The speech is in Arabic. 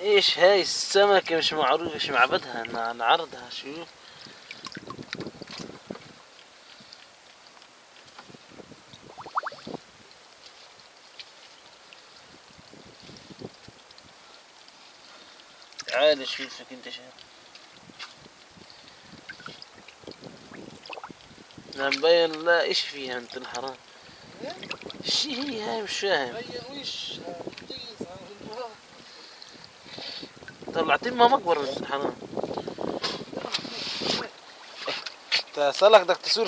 إيش هاي السمكة مش معروف إيش معبدها؟ نعرضها شو؟ تعال شوفك أنت شايف لا مبين لا إيش فيها أنت الحرام؟ شي هي هاي مش فاهم. طلعتين ما مقبرة الحرام انت تصير